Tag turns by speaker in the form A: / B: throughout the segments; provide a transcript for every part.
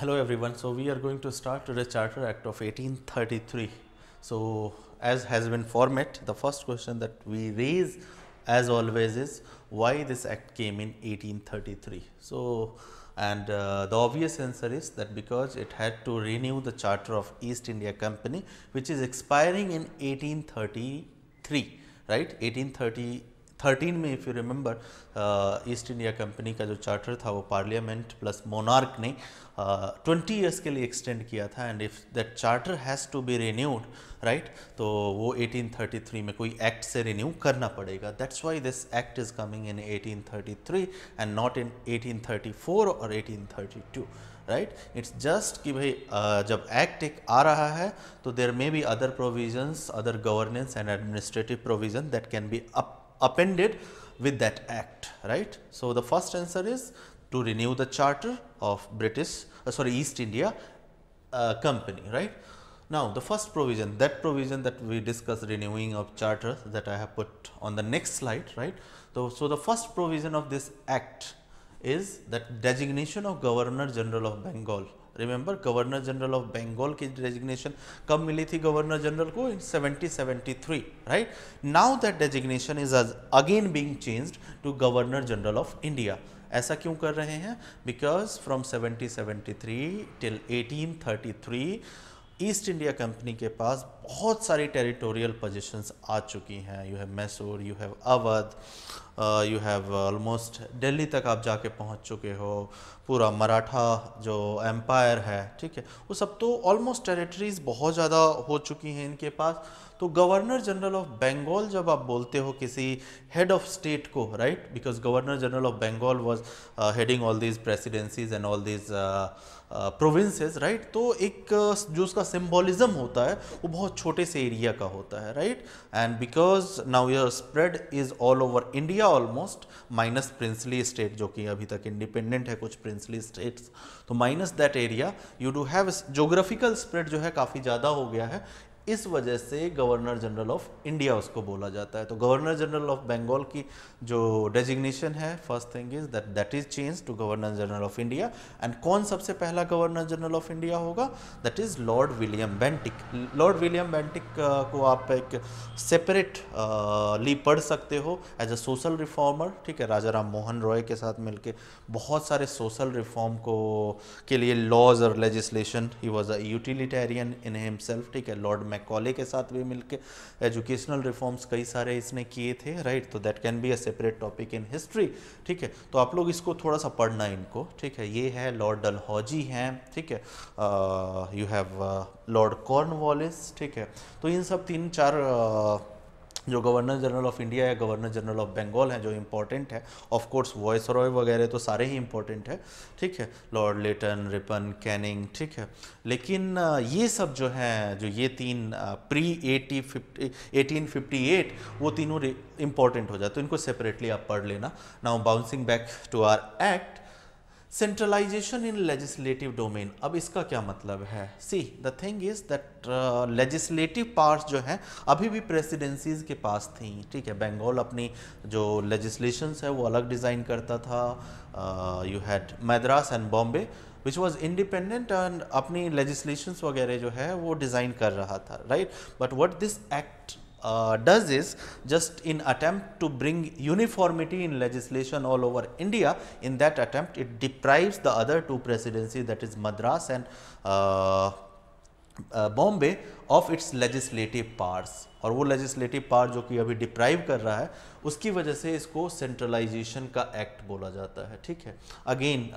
A: Hello everyone. So we are going to start the Charter Act of 1833. So as has been format, the first question that we raise as always is why this act came in 1833. So and uh, the obvious answer is that because it had to renew the charter of East India Company which is expiring in 1833 right 1830 thirteen में if you remember East India Company का जो charter था वो parliament plus monarch ने twenty uh, years के लिए extend किया था and if that charter has to be renewed right तो वो 1833 में कोई एक्ट से रिन्यू करना पड़ेगा। That's why this act is coming in 1833 and not in 1834 और 1832 राइट इट्स जस्ट कि भाई uh, जब एक्ट एक आ रहा है तो there may be other provisions other governance and administrative provision that can be up appended with that act, right? So the first answer is to renew the charter of British, uh, sorry, East India uh, Company, right? Now the first provision, that provision that we discussed renewing of charter that I have put on the next slide, right? So, so the first provision of this act is that designation of Governor General of Bengal remember governor general of Bengal की designation कब मिली थी governor general को? In 1773 right now that designation is again being changed to governor general of India ऐसा क्यों कर रहे हैं? Because from 1773 till 1833 East India Company के पास बहुत सारी टेरिटोरियल पोजिशंस आ चुकी हैं। You have Mysore you have Awadh you have almost Delhi तक आप जाके पहुँच चुके हो। पूरा मराठा जो एम्पायर है, ठीक है, वो सब तो ऑलमोस्ट टेरिटरीज बहुत ज़्यादा हो चुकी हैं इनके पास। तो गवर्नर जनरल ऑफ़ बंगाल जब आप बोलते हो किसी हेड ऑफ़ स्टेट को right because governor general of Bengal was heading all these presidencies and all these provinces right तो एक जो उसका सिम्बोलिज्म होता है, वो बहुत छोटे से एरिया का होता है right and because now your spread is all over India almost minus princely state जो कि अभी तक इंडिपेंडेंट है कुछ प्रिंसली स्टेट्स तो minus that area you do have geographical spread जो है काफ़ी ज़्यादा हो गया है। इस वजह से गवर्नर जनरल ऑफ़ इंडिया उसको बोला जाता है। तो गवर्नर जनरल ऑफ़ बंगाल की जो डेजिग्नेशन है first thing is that that is change to governor general of India. And कौन सबसे पहला गवर्नर जनरल ऑफ़ इंडिया होगा? That is lord William Bentinck lord William Bentinck को आप एक सेपरेट ली पढ़ सकते हो एज अ सोशल रिफॉर्मर ठीक है? राजा राम मोहन रॉय के साथ मिलके बहुत सारे सोशल रिफॉर्म को, के लिए लॉज और legislation he was a utilitarian in himself ठीक है? लॉर्ड मैकॉले के साथ भी मिलके एजुकेशनल रिफॉर्म्स कई सारे इसने किए थे राइट तो that can be a separate topic in history ठीक है? तो आप लोग इसको थोड़ा सा पढ़ना इनको ठीक है? ये है लॉर्ड डलहौजी हैं ठीक है? यू हैव लॉर्ड कॉर्नवॉलिस ठीक है? तो इन सब तीन चार uh, जो गवर्नर जनरल ऑफ़ इंडिया या गवर्नर जनरल ऑफ़ बंगाल हैं, जो इंपॉर्टेंट है ऑफ़ कोर्स वॉइस रॉय वगैरह तो सारे ही इंपॉर्टेंट है, ठीक है? लॉर्ड लेटन रिपन कैनिंग ठीक है? लेकिन ये सब जो हैं, जो ये तीन pre eighty fifty eighteen fifty eight वो तीनों इंपॉर्टेंट हो जाए तो इनको सेपरेटली आप पढ़ लेना। Now bouncing back to our act centralization in legislative domain अब इसका क्या मतलब है? See the thing is that legislative parts जो हैं, अभी भी प्रेसिडेंसीज के पास थी, ठीक है? बंगाल अपनी जो लेजिस्लेशंस है, वो अलग डिज़ाइन करता था। You had Madras and Bombay which was independent and अपनी लेजिस्लेशंस वगैरह जो है, वो डिज़ाइन कर रहा था right but what this act uh, does is just in attempt to bring uniformity in legislation all over India in that attempt it deprives the other two presidencies that is Madras and uh, uh, Bombay of its legislative powers. और वो legislative power जो कि अभी deprive कर रहा है, उसकी वजह से इसको सेंट्रलाइजेशन का एक्ट बोला जाता है, ठीक है? Again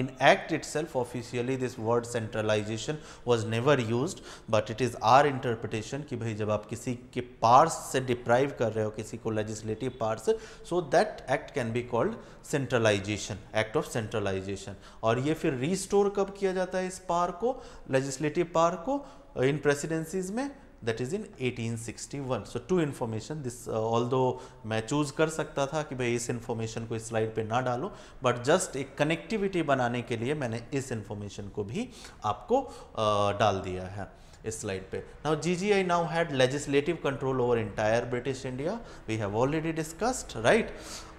A: in act itself officially this word centralization was never use but it is our interpretation कि भाई जब आप किसी के पार्स से डिप्राइव कर रहे हो, किसी को लेजिस्लेटिव पार्ट से so that act can be called centralization act of centralization और ये फिर रिस्टोर कब किया जाता है इस पार को? लेजिस्लेटिव पार को इन प्रेसिडेंसीज में that is in 1861 so to information this all दो मैं चूज़ कर सकता था कि भाई इस इन्फॉर्मेशन को इस स्लाइड पे ना डालो बट जस्ट एक कनेक्टिविटी बनाने के लिए मैंने इस इन्फॉर्मेशन को भी आपको uh, डाल दिया है इस स्लाइड पे। Now GGI now had legislative control over entire British India we have already discussed right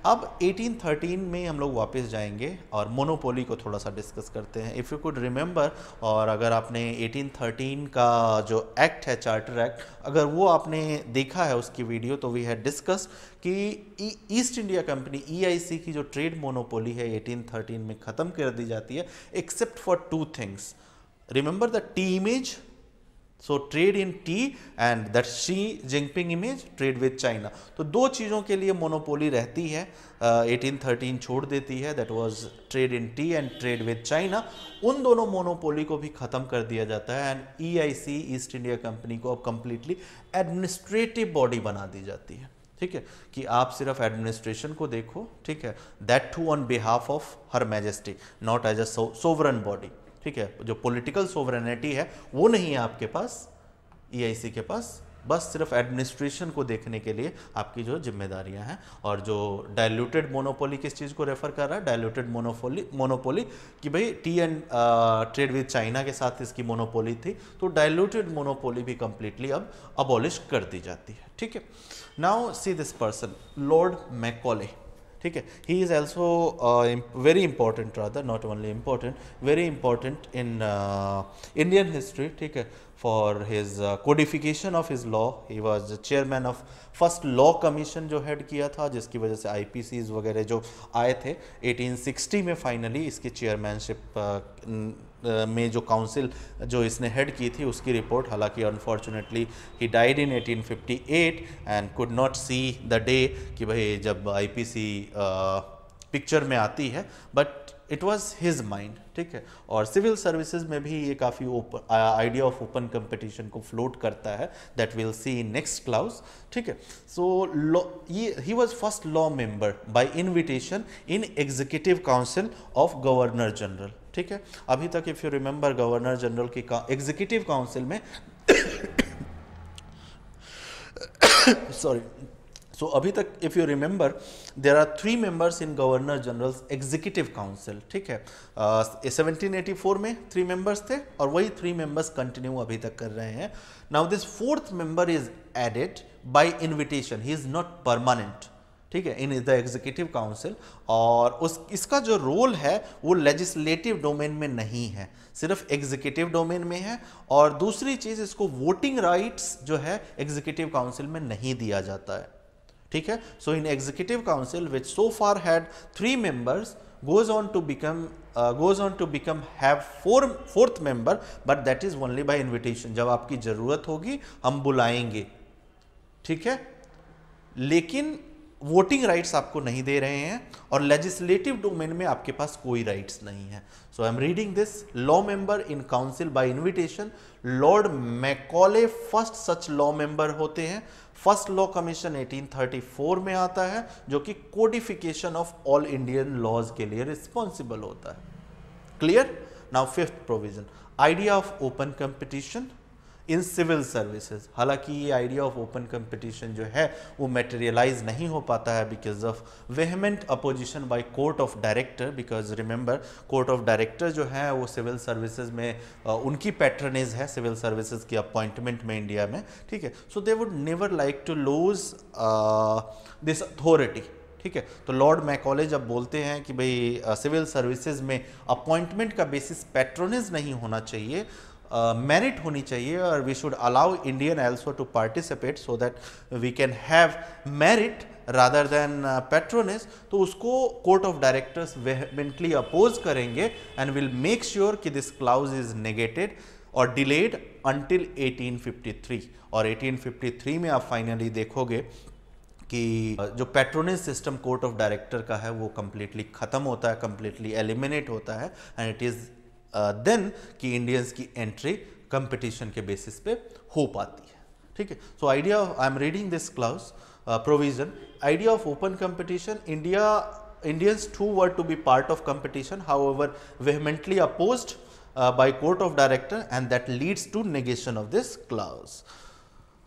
A: अब 1813 में हम लोग वापस जाएँगे और मोनोपोली को थोड़ा सा डिस्कस करते हैं। इफ़ यू कुड रिमेंबर और अगर आपने 1813 का जो एक्ट है चार्टर एक्ट अगर वो आपने देखा है उसकी वीडियो तो वी हैड डिस्कस कि ईस्ट इंडिया कंपनी ईआईसी की जो ट्रेड मोनोपोली है 1813 में ख़त्म कर दी जाती है except for two things remember the tea image so trade in tea and that Xi Jinping image trade with China तो दो चीज़ों के लिए मोनोपोली रहती है एटीन uh, थर्टीन छोड़ देती है that was trade in tea and trade with China उन दोनों मोनोपोली को भी ख़त्म कर दिया जाता है and E I C East India Company को अब कंप्लीटली एडमिनिस्ट्रेटिव बॉडी बना दी जाती है। ठीक है? कि आप सिर्फ़ एडमिनिस्ट्रेशन को देखो ठीक है? That too on behalf of her majesty not as a sovereign body ठीक है? जो पॉलिटिकल सोवरेनिटी है, वो नहीं है आपके पास ईआईसी e के पास। बस सिर्फ़ एडमिनिस्ट्रेशन को देखने के लिए आपकी जो जिम्मेदारियाँ हैं और जो डायल्यूटेड मोनोपोली किस चीज़ को रेफर कर रहा है? डायल्यूटेड मोनोपोली मोनोपोली कि भाई tea and trade with China के साथ इसकी मोनोपोली थी तो डायल्यूटेड मोनोपोली भी कंप्लीटली अब अबॉलिश कर दी जाती है। ठीक है? Now see this person lord Macaulay ठीक है? He is also very important rather not only important very important in Indian history ठीक है? For his codification of his law he was chairman of first law commission जो head किया था, जिसकी वजह से आई वगैरह जो आए थे 1860 में फाइनली इसकी चेयरमैनशिप में जो काउंसिल जो इसने हेड की थी, उसकी रिपोर्ट हालाँकि unfortunately he died in 1858 and could not see the day कि भाई जब आईपीसी पिक्चर में आती है but it was his mind ठीक है? और सिविल सर्विसेज़ में भी ये काफ़ी open idea of open competition को फ्लोट करता है that will see in next clause ठीक है? So law he was first law member by invitation in executive council of governor general ठीक है? अभी तक if you remember governor general की एग्जीक्यूटिव काउंसिल में सॉरी सो so, अभी तक if you remember there are three members in governor general executive council ठीक है? सेवनटीन एटी फोर में थ्री मेंबर्स थे और वही थ्री मेंबर्स कंटिन्यू अभी तक कर रहे हैं। Now this fourth member is added by invitation he is not permanent ठीक है? इन द एग्जीक्यूटिव काउंसिल और उस इसका जो रोल है वो लेजिस्लेटिव डोमेन में नहीं है। सिर्फ़ एग्जीक्यूटिव डोमेन में है और दूसरी चीज़ इसको वोटिंग राइट्स जो है एग्जीक्यूटिव काउंसिल में नहीं दिया जाता है। ठीक है? So in executive council which so far had three members goes on to become uh, goes on to become have four fourth member but that is only by invitation. जब आपकी ज़रूरत होगी हम बुलाएँगे। ठीक है? लेकिन वोटिंग राइट्स आपको नहीं दे रहे हैं और लेजिस्लेटिव डोमेन में आपके पास कोई राइट्स नहीं है। So I am reading this law member in council by invitation lord Macaulay first such law member होते हैं। फ़र्स्ट लॉ कमीशन 1834 में आता है, जो कि codification of all Indian laws के लिए रिस्पॉन्सिबल होता है। Clear now fifth provision idea of open competition in civil services. हालाँकि ये आइडिया ऑफ़ ओपन कंपटीशन जो है, वो मेटेरियलाइज नहीं हो पाता है because of vehement opposition by court of director because remember court of director जो है, वो सिविल सर्विसेज़ में उनकी पैटर्नेज है सिविल सर्विसेज़ की अपॉइंटमेंट में इंडिया में, ठीक है? So they would never like to lose this authority ठीक है? तो लॉर्ड मैकॉले जब बोलते हैं कि भाई सिविल सर्विसेज़ में अपॉइंटमेंट का बेसिस पैट्रोनेज नहीं होना चाहिए मेरिट होनी चाहिए और we should allow Indian also to participate so that we can have merit rather than patronage तो उसको court of directors vehemently oppose करेंगे एंड विल मेक श्योर कि दिस क्लाउज इज़ नेगेटेड और डिलेड अंटिल 1853 और 1853 में आप finally देखोगे कि uh, जो patronage system court of director का है वो कम्प्लीटली ख़त्म होता है कम्प्लीटली एलिमिनेट होता है एंड इट इज़ देन कि इंडियंस की एंट्री कंपटीशन के बेसिस पे हो पाती है। ठीक है? So idea I am reading this clause provision idea of open competition India Indians to were to be part of competition however vehemently opposed by court of director, and that leads to negation of this clause.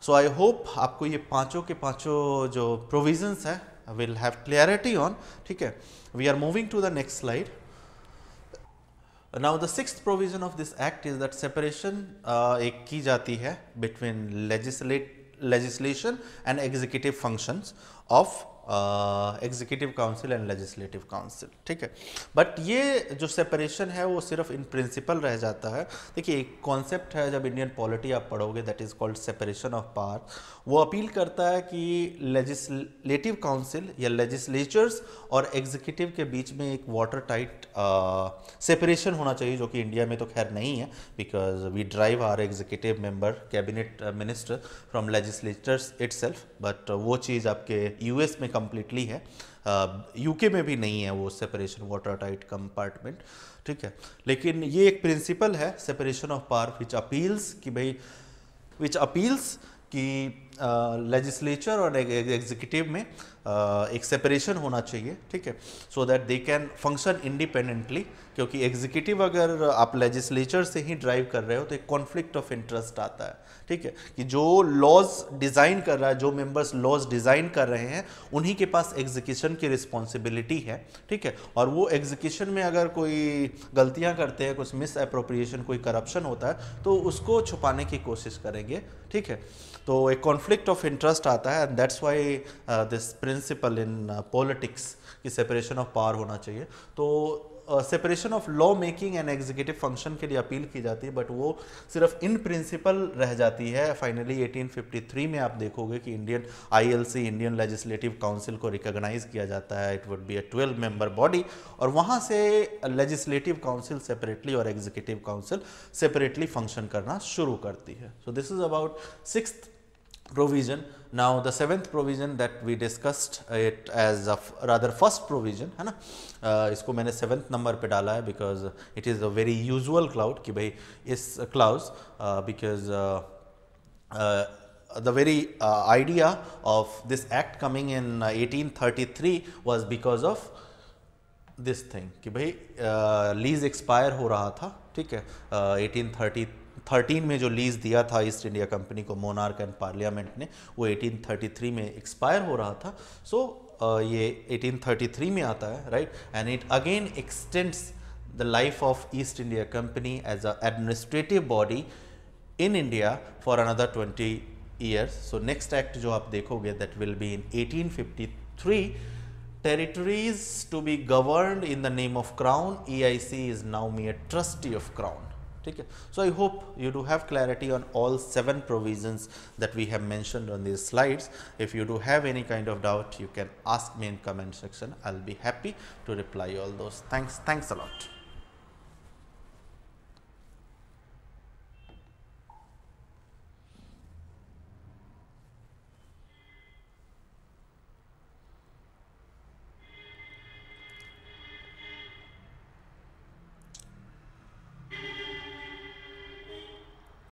A: So, i hope आपको ये पाँचों के पाँचों जो provisions है will have clarity on. ठीक है? We are moving to the next slide. Now the six provision of this act is that separation एक की जाती है between legislation and executive functions of executive council and legislative council ठीक है? But ये जो सेपरेशन है, वो सिर्फ़ इन प्रिंसिपल रह जाता है। देखिए, एक कॉन्सेप्ट है जब इंडियन पॉलिटी आप पढ़ोगे that is called separation of power वो अपील करता है कि लेजिस्लेटिव काउंसिल या लेजिस्लेचर्स और एग्जीक्यूटिव के बीच में एक वाटर टाइट सेपरेशन होना चाहिए जो कि इंडिया में तो खैर नहीं है because we drive are executive member cabinet minister from legislators it's but वो चीज़ आपके यूएस में कम्प्लीटली है यूके uh, में भी नहीं है वो सेपरेशन वाटर टाइट कंपार्टमेंट ठीक है? लेकिन ये एक प्रिंसिपल है separation of power which appeals कि भाई विच अपील्स कि लेजिस्लेचर और एग्जीक्यूटिव में एक सेपरेशन होना चाहिए, ठीक है? So that they can function independently क्योंकि एग्जीक्यूटिव अगर आप लेजिस्लेचर से ही ड्राइव कर रहे हो तो एक कॉन्फ्लिक्ट ऑफ़ इंटरेस्ट आता है, ठीक है? कि जो लॉज डिज़ाइन कर रहा है, जो मेंबर्स लॉज डिज़ाइन कर रहे हैं, उन्हीं के पास एग्जीक्यूशन की रिस्पॉन्सिबिलिटी है, ठीक है? और वो एग्जीक्यूशन में अगर कोई गलतियाँ करते हैं, कुछ मिस अप्रोप्रिएशन कोई करप्शन होता है तो उसको छुपाने की कोशिश करेंगे, ठीक है? तो एक कॉन्फ्लिक्ट ऑफ़ इंटरेस्ट आता है and that's why this principle in politics की सेपरेशन ऑफ़ पावर होना चाहिए। तो separation of law making and executive function के लिए अपील की जाती है बट वो सिर्फ़ इन प्रिंसिपल रह जाती है। फाइनली 1853 में आप देखोगे कि Indian ILC Indian legislative council को रिकॉग्नाइज किया जाता है। It would be a 12 member body और वहाँ से लेजिस्लेटिव काउंसिल सेपरेटली और एग्जीक्यूटिव काउंसिल सेपरेटली फ़ंक्शन करना शुरू करती है। So this is about six provision now the seventh provision that we discussed it as a rather first provision है ना uh, इसको मैंने seventh number पे डाला है because it is a very usual cloud कि भाई इस clause uh, because uh, uh, the very uh, idea of this act coming in 1833 was because of this thing कि भाई लीज एक्सपायर हो रहा था ठीक है एटीन थर्टी थर्टीन में जो लीज दिया था ईस्ट इंडिया कंपनी को मोनार्क एंड पार्लियामेंट ने वो 1833 में एक्सपायर हो रहा था। सो so, uh, ये 1833 में आता है right and it again extends the life of East India Company as a administrative body in India for another 20 years so next act जो आप देखोगे that will be in 1853 territories to be governed in the name of crown eic is now mere trustee of crown. ठीक है so I hope you do have clarity on all seven provisions that we have mentioned on these slides if you do have any kind of doubt you can ask me in comment section I will be happy to reply all those thanks thanks a lot